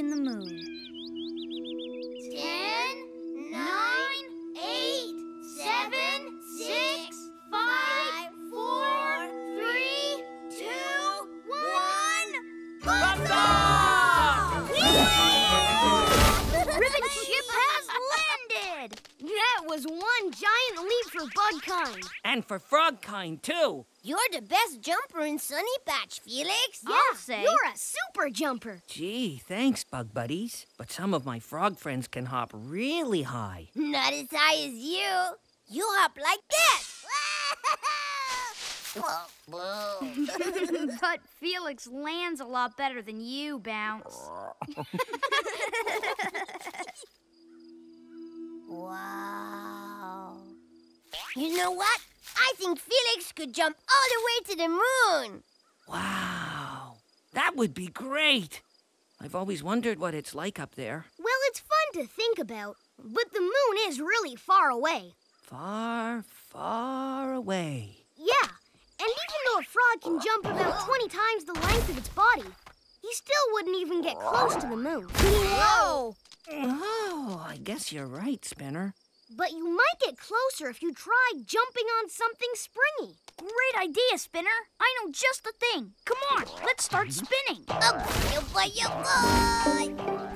in the moon. Sunny Patch, Felix. I'll say. You're a super jumper. Gee, thanks, bug buddies. But some of my frog friends can hop really high. Not as high as you. You hop like this. but Felix lands a lot better than you, Bounce. wow. You know what? I think Felix could jump all the way to the moon. Wow. That would be great. I've always wondered what it's like up there. Well, it's fun to think about, but the moon is really far away. Far, far away. Yeah, and even though a frog can jump about 20 times the length of its body, he still wouldn't even get close to the moon. Whoa! Oh, I guess you're right, Spinner. But you might get closer if you try jumping on something springy. Great idea, Spinner. I know just the thing. Come on, let's start mhm. spinning. Boy, boy, oh boy!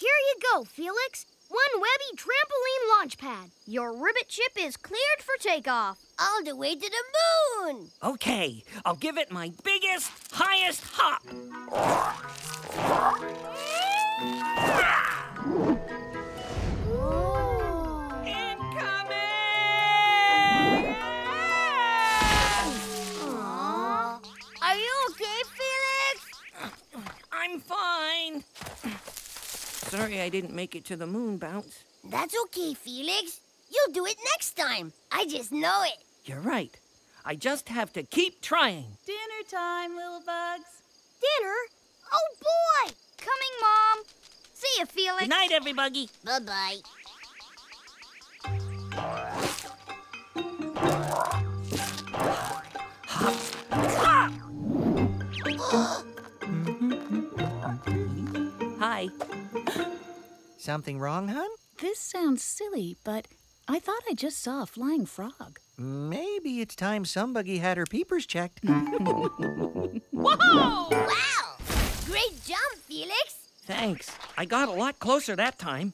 Here you go, Felix. One Webby trampoline launch pad. Your ribbit ship is cleared for takeoff. All the way to the moon! Okay, I'll give it my biggest, highest hop. Sorry I didn't make it to the moon, Bounce. That's okay, Felix. You'll do it next time. I just know it. You're right. I just have to keep trying. Dinner time, little bugs. Dinner? Oh, boy! Coming, Mom. See you, Felix. Good night, everybody. Bye-bye. Hi. Something wrong, hon? This sounds silly, but I thought I just saw a flying frog. Maybe it's time some buggy had her peepers checked. Whoa! Wow! Great jump, Felix. Thanks. I got a lot closer that time.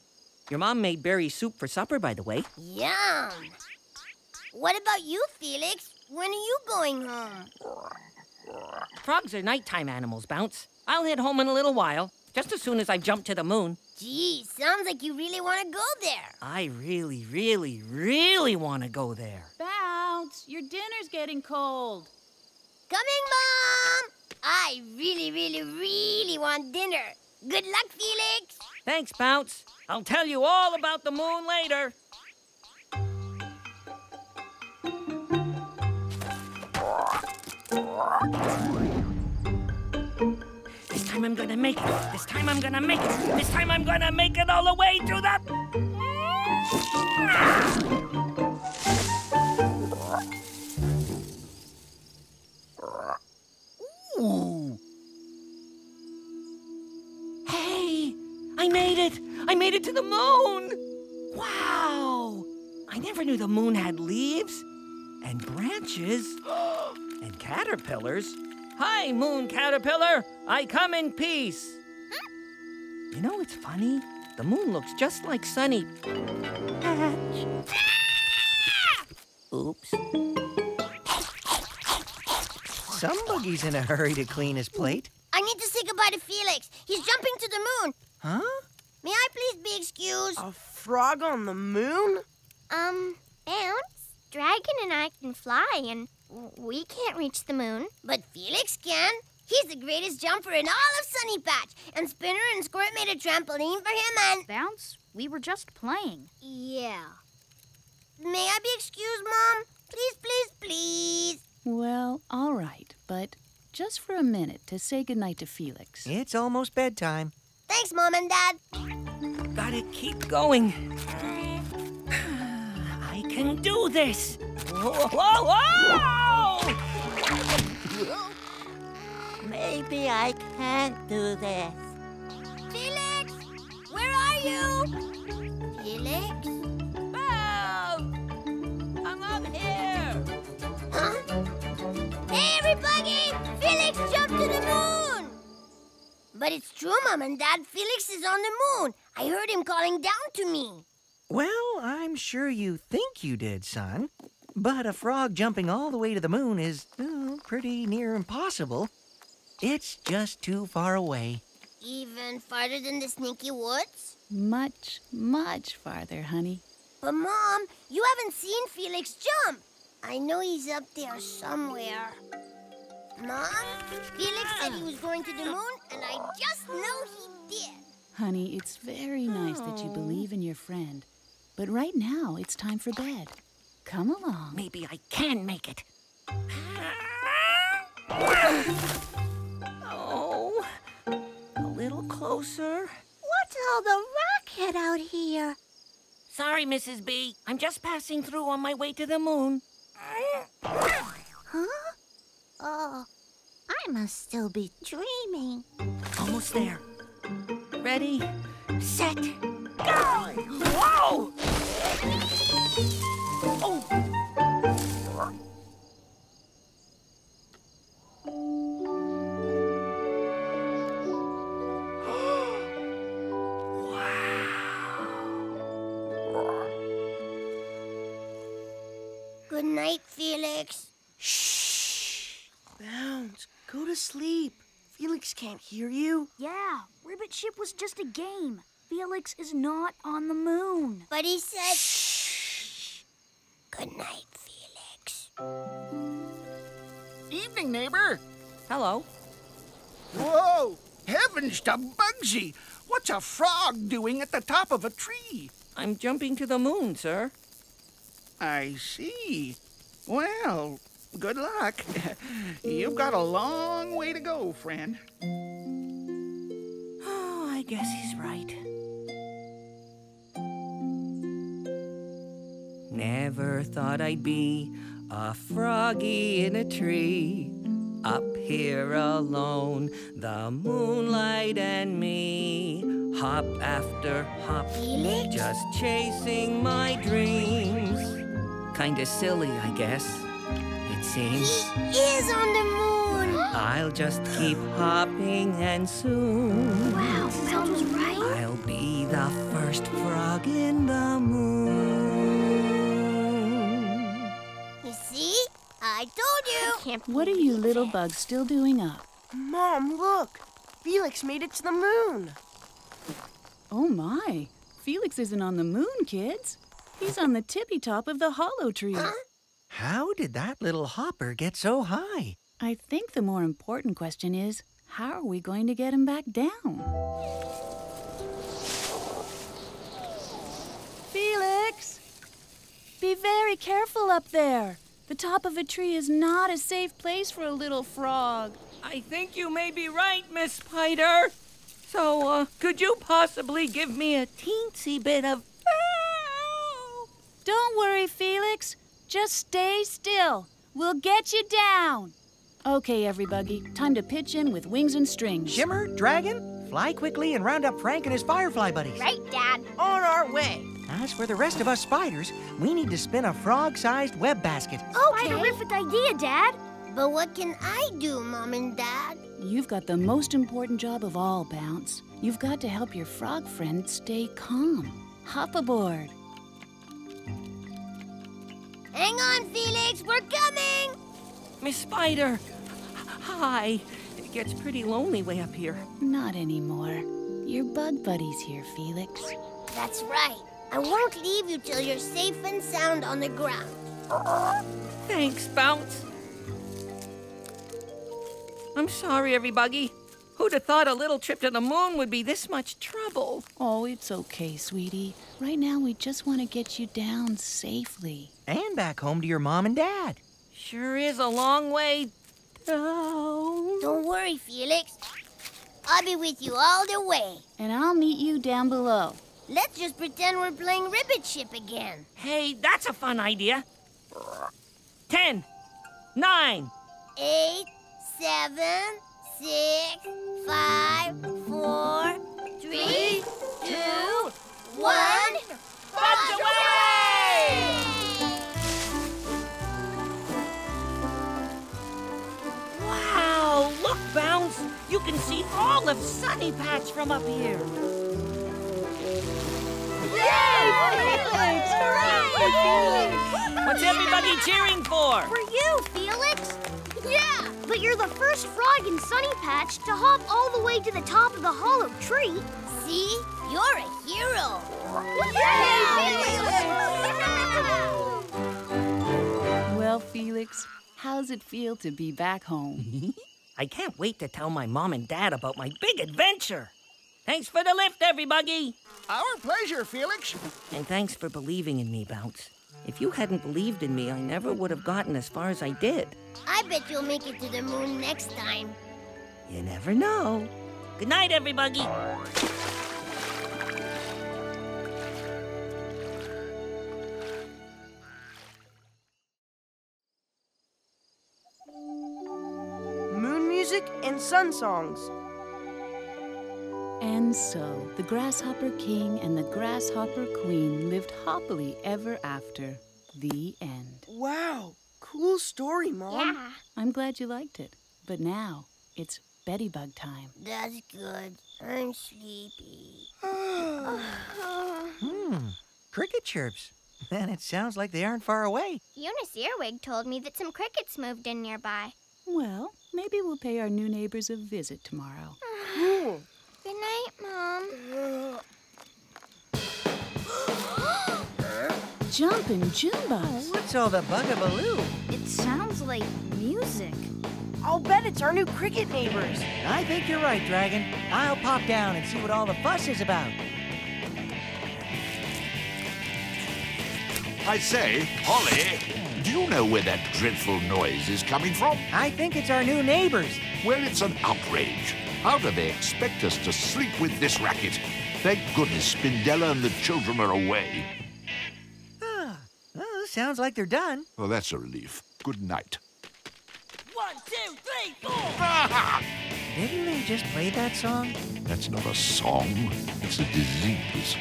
Your mom made berry soup for supper, by the way. Yum. What about you, Felix? When are you going home? Frogs are nighttime animals, Bounce. I'll head home in a little while, just as soon as I jump to the moon. Gee, sounds like you really want to go there. I really, really, really want to go there. Bounce! Your dinner's getting cold. Coming, Mom! I really, really, really want dinner. Good luck, Felix. Thanks, Bounce. I'll tell you all about the moon later. Time I'm gonna make it. This time I'm gonna make it. This time I'm gonna make it all the way to the. Ooh. Hey, I made it. I made it to the moon. Wow. I never knew the moon had leaves and branches and caterpillars. Hi, moon caterpillar. I come in peace. You know what's funny? The moon looks just like Sunny. Patch. Oops. Some buggy's in a hurry to clean his plate. I need to say goodbye to Felix. He's jumping to the moon. Huh? May I please be excused? A frog on the moon? Um, Bounce, Dragon and I can fly, and we can't reach the moon. But Felix can. He's the greatest jumper in all of Sunny Patch. And Spinner and Squirt made a trampoline for him, and... Bounce, we were just playing. Yeah. May I be excused, Mom? Please, please, please. Well, all right, but just for a minute to say goodnight to Felix. It's almost bedtime. Thanks, Mom and Dad. Gotta keep going. I can do this. Whoa, whoa, whoa! Maybe I can't do this. Felix, where are you? Felix? Help! I'm up here! Huh? Hey, everybody! Felix jumped to the moon! But it's true, Mom and Dad. Felix is on the moon. I heard him calling down to me. Well, I'm sure you think you did, son. But a frog jumping all the way to the moon is uh, pretty near impossible. It's just too far away. Even farther than the Sneaky Woods? Much, much farther, honey. But, Mom, you haven't seen Felix jump. I know he's up there somewhere. Mom, Felix said he was going to the moon, and I just know he did. Honey, it's very nice that you believe in your friend. But right now, it's time for bed. Come along. Maybe I can make it. Oh, a little closer. What's all the racket out here? Sorry, Mrs. B. I'm just passing through on my way to the moon. Huh? Oh, I must still be dreaming. Almost there. Ready, set, go! Whoa! Oh! Good night, Felix. Bounce, go to sleep. Felix can't hear you. Yeah, Ribbit Ship was just a game. Felix is not on the moon. But he said. Shh. Good night, Felix. Evening, neighbor. Hello. Whoa! Heavens to Bugsy! What's a frog doing at the top of a tree? I'm jumping to the moon, sir. I see. Well, good luck. You've got a long way to go, friend. Oh, I guess he's right. Never thought I'd be a froggy in a tree. Up here alone, the moonlight and me. Hop after hop, Felix? just chasing my dreams. Kinda silly, I guess. It seems. He is on the moon. I'll just keep hopping and soon. Wow, was right. I'll be the first frog in the moon. I told you. What are you little bugs still doing up? Mom, look. Felix made it to the moon. Oh my! Felix isn't on the moon, kids. He's on the tippy top of the hollow tree. How did that little hopper get so high? I think the more important question is how are we going to get him back down? Felix! Be very careful up there. The top of a tree is not a safe place for a little frog. I think you may be right, Miss Spider. So, uh, could you possibly give me a teensy bit of. Don't worry, Felix. Just stay still. We'll get you down. Okay, everybody, time to pitch in with wings and strings. Shimmer, Dragon, fly quickly and round up Frank and his firefly buddies. Right, Dad. On our way. As for the rest of us spiders, we need to spin a frog-sized web basket. Okay. Terrific idea, Dad. But what can I do, Mom and Dad? You've got the most important job of all, Bounce. You've got to help your frog friend stay calm. Hop aboard. Hang on, Felix. We're coming. Miss Spider! Hi! It gets pretty lonely way up here. Not anymore. Your bug buddy's here, Felix. That's right. I won't leave you till you're safe and sound on the ground. Thanks, Bounce. I'm sorry, everybody. Who'd have thought a little trip to the moon would be this much trouble? Oh, it's okay, sweetie. Right now, we just want to get you down safely. And back home to your mom and dad. Sure is a long way down. Don't worry, Felix. I'll be with you all the way. And I'll meet you down below. Let's just pretend we're playing Ribbit Ship again. Hey, that's a fun idea. Ten, nine, Eight, seven, six, five, four, three, two, one. Fudge away! Wow, look, Bounce. You can see all of Sunny Patch from up here. What's everybody cheering for? For you, Felix. Yeah. But you're the first frog in Sunny Patch to hop all the way to the top of the hollow tree. See? You're a hero. Well, Felix, how's it feel to be back home? I can't wait to tell my mom and dad about my big adventure. Thanks for the lift, everybody. Our pleasure, Felix. And thanks for believing in me, Bounce. If you hadn't believed in me, I never would have gotten as far as I did. I bet you'll make it to the moon next time. You never know. Good night, everybody. Moon music and sun songs. And so, the Grasshopper King and the Grasshopper Queen lived happily ever after. The end. Wow, cool story, Mom. Yeah, I'm glad you liked it. But now, it's Betty Bug time. that's good. I'm sleepy. Hmm. Cricket chirps. And it sounds like they aren't far away. Eunice Earwig told me that some crickets moved in nearby. Well, maybe we'll pay our new neighbors a visit tomorrow. Cool. Good night, Mom. Jumpin' Jumbas! What's oh, all the bugaboo? It sounds like music. I'll bet it's our new cricket neighbors. I think you're right, Dragon. I'll pop down and see what all the fuss is about. I say, Holley, do you know where that dreadful noise is coming from? I think it's our new neighbors. Well, it's an outrage. How do they expect us to sleep with this racket? Thank goodness Spindella and the children are away. Ah, well, sounds like they're done. Well, that's a relief. Good night. One, two, three, four. Ah! Didn't they just play that song? That's not a song. It's a disease.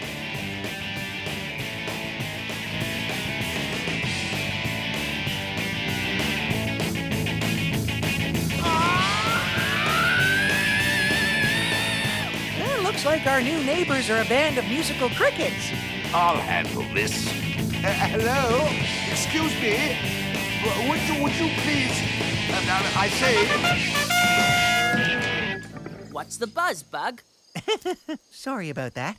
Like our new neighbors are a band of musical crickets. I'll handle this. Uh, hello? Excuse me? W- Would you, would you please? Uh, uh, I say. What's the buzz, Bug? Sorry about that.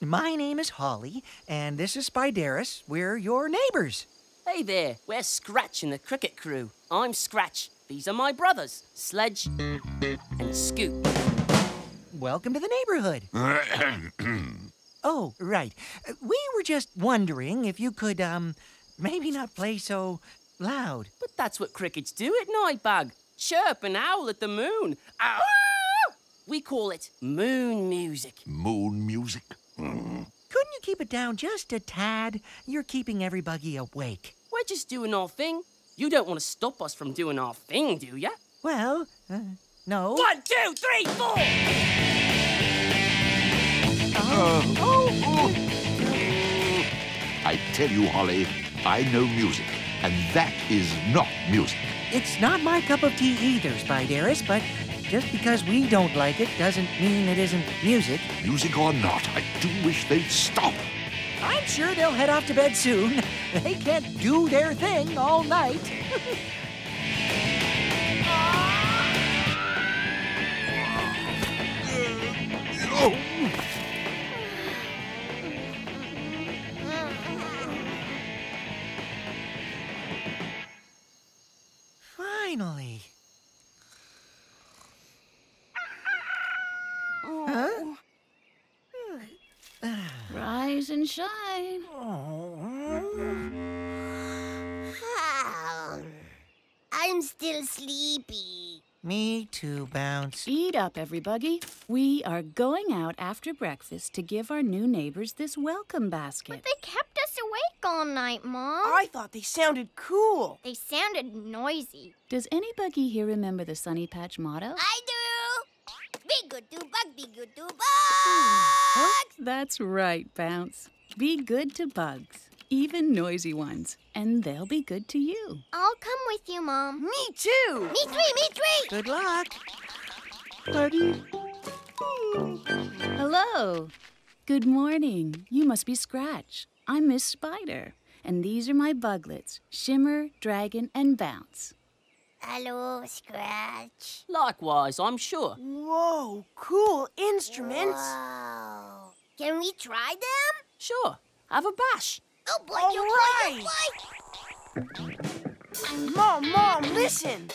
My name is Holley, and this is Spiderus. We're your neighbors. Hey there, we're Scratch and the cricket crew. I'm Scratch. These are my brothers, Sledge and Scoop. Welcome to the neighborhood. Oh, right. We were just wondering if you could, um, maybe not play so loud. But that's what crickets do at night, Bug. Chirp and howl at the moon. Ah! We call it moon music. Moon music? Couldn't you keep it down just a tad? You're keeping everybody awake. We're just doing our thing. You don't want to stop us from doing our thing, do ya? Well, uh, no. One, two, three, four! Uh, oh. I tell you, Holley, I know music, and that is not music. It's not my cup of tea either, Spiderus, but just because we don't like it doesn't mean it isn't music. Music or not, I do wish they'd stop. I'm sure they'll head off to bed soon. They can't do their thing all night. Oh, Finally. Huh? Rise and shine. I'm still sleepy. Me too, Bounce. Eat up, everybody. We are going out after breakfast to give our new neighbors this welcome basket. But They kept us awake all night, Mom. I thought they sounded cool. They sounded noisy. Does anybody here remember the Sunny Patch motto? I do. Be good to bug, be good to bug. Oh, that's right, Bounce. Be good to bugs, even noisy ones, and they'll be good to you. I'll come with you, Mom. Me too. Me three, me three. Good luck. Buddy. Hello. Good morning. You must be Scratch. I'm Miss Spider, and these are my buglets Shimmer, Dragon, and Bounce. Hello, Scratch. Likewise, I'm sure. Whoa, cool instruments. Wow. Can we try them? Sure. Have a bash. Oh boy, All oh boy, oh, right. oh boy. Mom, Mom, listen.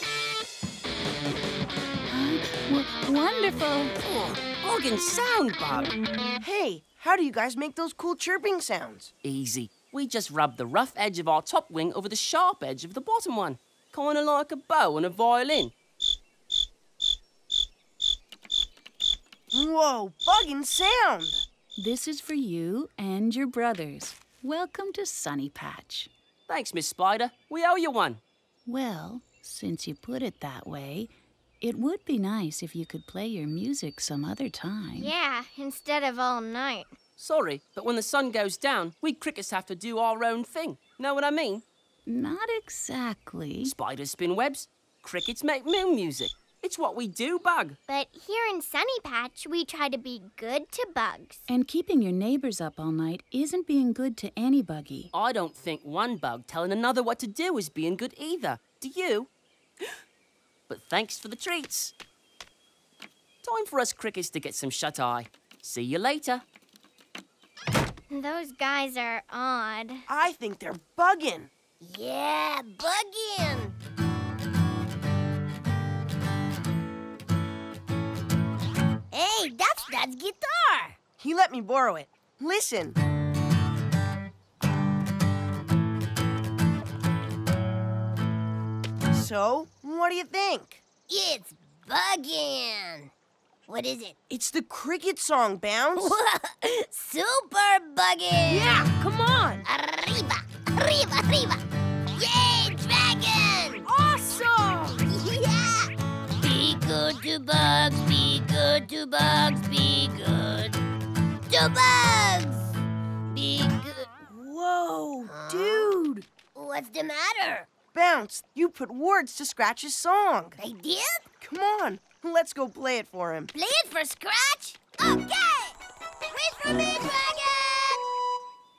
W- wonderful. Oh, organ sound, Bug. Hey, how do you guys make those cool chirping sounds? Easy. We just rub the rough edge of our top wing over the sharp edge of the bottom one. Kinda like a bow on a violin. Whoa, bugging sound. This is for you and your brothers. Welcome to Sunny Patch. Thanks, Miss Spider. We owe you one. Well, since you put it that way, it would be nice if you could play your music some other time. Yeah, instead of all night. Sorry, but when the sun goes down, we crickets have to do our own thing. Know what I mean? Not exactly. Spiders spin webs, crickets make moon music. It's what we do, Bug. But here in Sunny Patch, we try to be good to bugs. And keeping your neighbors up all night isn't being good to any buggy. I don't think one bug telling another what to do is being good either. Do you? but thanks for the treats. Time for us crickets to get some shut eye. See you later. Those guys are odd. I think they're bugging. Yeah, bugging. Dad's guitar. He let me borrow it. Listen. So, what do you think? It's bugging. What is it? It's the cricket song, Bounce. Super bugging. Yeah, come on. Arriba, arriba, arriba. Yay, to bugs, be good to bugs, be good to bugs. Be good. Whoa, dude. What's the matter? Bounce, you put words to Scratch's song. I did? Come on, let's go play it for him. Play it for Scratch? Okay! Wait for me, dragon!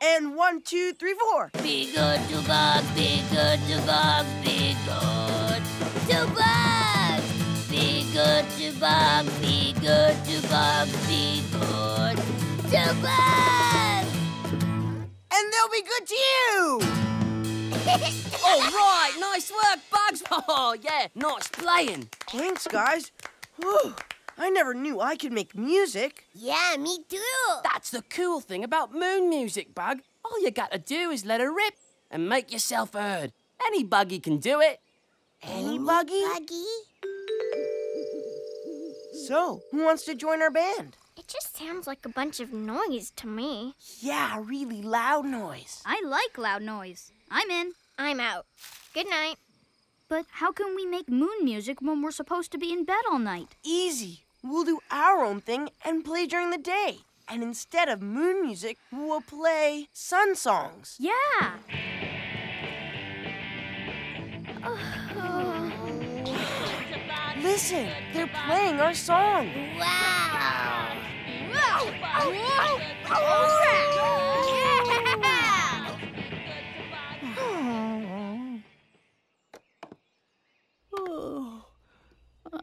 And one, two, three, four. Be good to bugs, be good to bugs, be good to bugs. Be good to bugs, be good to bugs, be good to bugs. And they'll be good to you. All right, nice work, Bugs. Oh, yeah, nice playing. Thanks, guys. Whew, I never knew I could make music. Yeah, me too. That's the cool thing about moon music, Bug. All you gotta do is let it rip and make yourself heard. Any buggy can do it. Any buggy? Buggy? So, who wants to join our band? It just sounds like a bunch of noise to me. Yeah, really loud noise. I like loud noise. I'm in. I'm out. Good night. But how can we make moon music when we're supposed to be in bed all night? Easy. We'll do our own thing and play during the day. And instead of moon music, we'll play sun songs. Yeah. Listen, they're playing our song. Wow! Oh,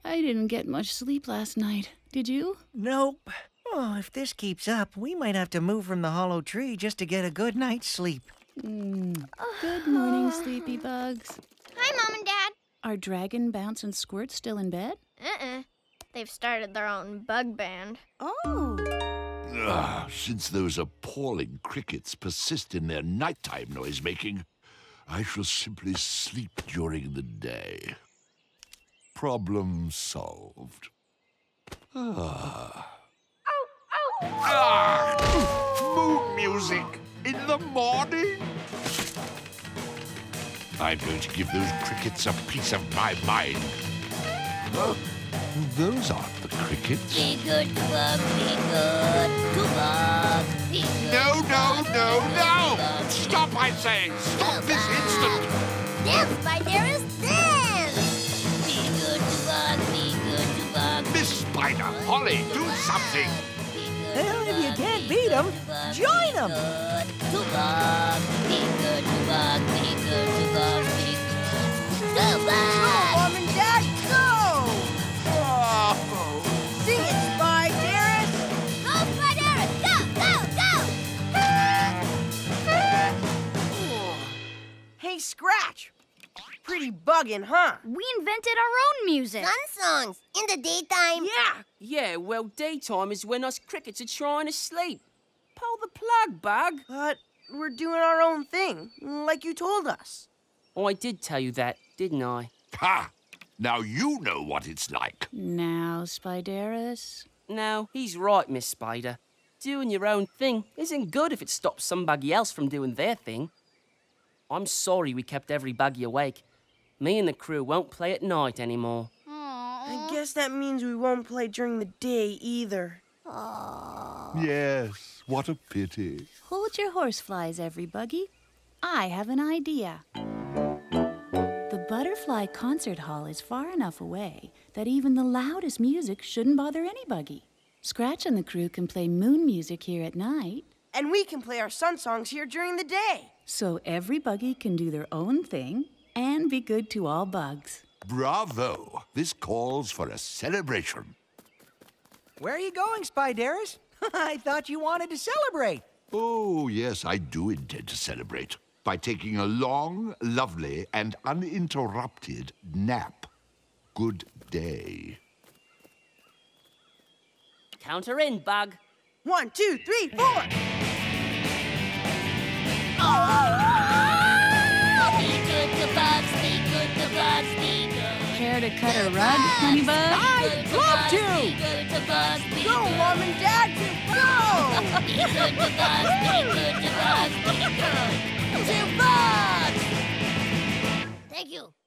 I didn't get much sleep last night. Did you? Nope. Oh, if this keeps up, we might have to move from the hollow tree just to get a good night's sleep. Mm. Good morning, sleepy bugs. Hi, Mom and Dad. Are Dragon, Bounce, and Squirt still in bed? Uh-uh. They've started their own bug band. Oh. Ah, since those appalling crickets persist in their nighttime noise making, I shall simply sleep during the day. Problem solved. Ah. Ah, moon music in the morning? I'm going to give those crickets a piece of my mind. Huh? Those aren't the crickets. Be good to Bug, be good to Bug, be good No, no, Bug, no, be no! good Stop, I say! Stop this instant! Dance, Spiderus, dance! Be good Bug, be good Bug. Miss Spider, Holley, do something! Well, if you can't be beat good 'em, to Bug, join be 'em. good to Bug, be good Bug, be good Mom and Dad, go! Sing it, Spiderus! Go, Spiderus, go, go, go! Oh. Hey, Scratch! Pretty buggin', huh? We invented our own music. Sun songs in the daytime. Yeah! Yeah, well, daytime is when us crickets are trying to sleep. Pull the plug, Bug. But we're doing our own thing, like you told us. Oh, I did tell you that, didn't I? Ha! Now you know what it's like. Now, Spiderus. No, he's right, Miss Spider. Doing your own thing isn't good if it stops somebody else from doing their thing. I'm sorry we kept everybody awake. Me and the crew won't play at night anymore. I guess that means we won't play during the day either. Yes, what a pity. Hold your horseflies, buggy. I have an idea. The Butterfly Concert Hall is far enough away that even the loudest music shouldn't bother anybody. Scratch and the crew can play moon music here at night, And we can play our sun songs here during the day. so everybody can do their own thing and be good to all bugs. Bravo! This calls for a celebration. Where are you going, Spiderus? I thought you wanted to celebrate. Oh, yes, I do intend to celebrate by taking a long, lovely, and uninterrupted nap. Good day. Count her in, Bug. One, two, three, four! Be good to bugs, be good to bugs, be good. Care to cut a rug, Honeybug? I'd love Be to! good to bugs, be Go, good. Mom and Dad, go! Be good to bugs, be good to bugs, be good. Thank you.